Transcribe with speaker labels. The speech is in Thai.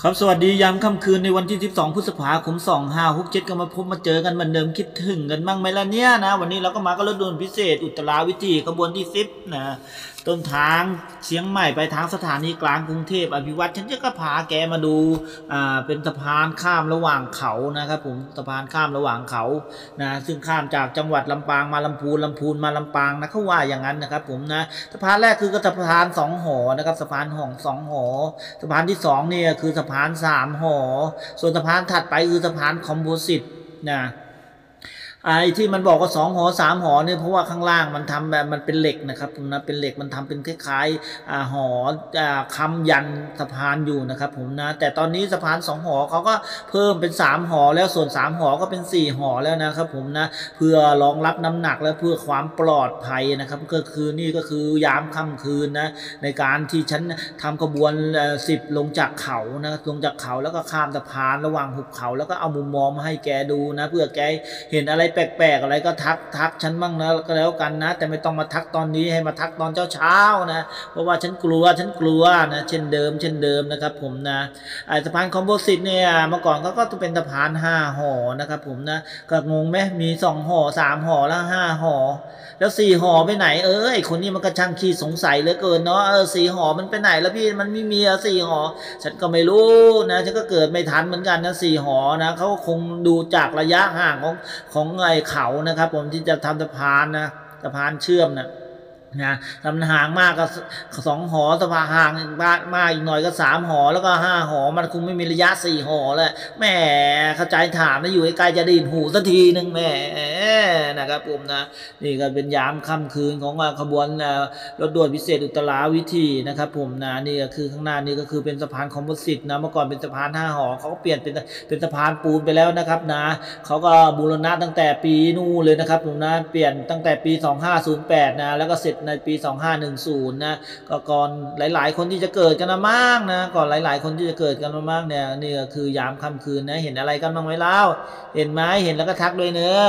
Speaker 1: ครับสวัสดียามค่ำคืนในวันที่ 12พฤษภาคม2567ก็มาพบมาเจอกันเหมือนเดิมคิดถึงกันบ้างไหมล่ะเนี่ยนะ วันนี้เราก็มาก็รถด่วนพิเศษ อุตราวิธีขบวนที่ 10 นะต้นทางเชียงใหม่ไปทางสถานีกลางกรุงเทพอภิวัตฉันจะก็พาแกมาดูอ่าเป็นสะพานข้ามระหว่างเขานะครับผมสะพานข้ามระหว่างเขานะซึ่งข้ามจากจังหวัดลำปางมาลำพูนลำพูนมาลำปางนะเขาว่าอย่างนั้นนะครับผมนะสะพานแรกคือสะพานสองหอนะครับสะพานห่องสองหอสะพานที่สองเนี่ยคือสะะพานสามหอ ส่วนสะพานถัดไปคือสะพานคอมโพสิตนะ ไอ้ที่มันบอกว่าสองหอสามหอเนี่ยเพราะว่าข้างล่างมันทำแบบมันเป็นเหล็กนะครับผมนะเป็นเหล็กมันทำเป็นคล้ายๆหออ่าคำยันสะพานอยู่นะครับ ผมนะ แต่ตอนนี้สะพานสองหอเขาก็เพิ่มเป็นสามหอแล้วส่วนสามหอก็เป็นสี่หอแล้วนะครับ ผมนะเพื่อรองรับน้ำหนักและเพื่อความปลอดภัยนะครับ ก็คือนี่ก็คือยามค่ำคืนนะในการที่ฉันทำขบวนสิบลงจากเขานะลงจากเขาแล้วก็ข้ามสะพานระหว่างหุบเขา แล้วก็เอามุมมองมาให้แกดูนะ เพื่อแกเห็นอะไรแปลกๆอะไรก็ทักทักฉันบ้างนะก็แล้วกันนะ แต่ไม่ต้องมาทักตอนนี้ให้มาทักตอนเช้าๆนะเพราะว่าฉันกลัวฉันกลัวนะเช่นเดิม เช่นเดิมนะครับ ผมนะไอสะพานคอมโพสิตเนี่ยเมื่อก่อนเขาก็เป็นสะพานห้าหอนะครับ ผมนะก็งงไหมมีสองหอสามหอแล้วห้าหอแล้วสี่หอไปไหนเออไอคนนี้มันก็ช่างขี้สงสัยเหลือเกินเนาะเออสี่หอมันไปไหนแล้วพี่มันไม่มีอะสี่หอ ฉันก็ไม่รู้นะฉันก็เกิดไม่ทันเหมือนกันนะสี่หอนะเขาคงดูจากระยะห่างของของไอ้เขานะครับ ผมที่จะทำสะพานนะสะพานเชื่อมนะ นะทำห่างมากก็สองหอสะพานห่างบ้านมากอีกหน่อยก็สามหอแล้วก็ห้าหอมันคงไม่มีระยะสี่หอแล้วแหมเข้าใจถามนะอยู่ใกล้จะดินหูสักทีหนึ่งแหมนะครับผมนะนี่ก็เป็นยามค่ำคืนของขบวนรถด่วนพิเศษอุตราวิธีนะครับ ผมนะนี่ก็คือข้างหน้านี่ก็คือเป็นสะพานคอมโพสิตนะเมื่อก่อนเป็นสะพานห้าหอเขาก็เปลี่ยนเป็นเป็นสะพานปูนไปแล้วนะครับนะเขาก็บูรณะตั้งแต่ปีนู่นเลยนะครับผมนะเปลี่ยนตั้งแต่ปี 2508นะแล้วก็เสร็จในปี 2510นะก็ก่อนหลาย ๆ คนที่จะเกิดกันมามากนะก่อนหลาย ๆ คนที่จะเกิดกันมามากเนี่ยนี่ก็คือยามค่ำคืนนะเห็นอะไรกันบ้างไหมเล่าเห็นไหมเห็นแล้วก็ทักด้วยเนอะ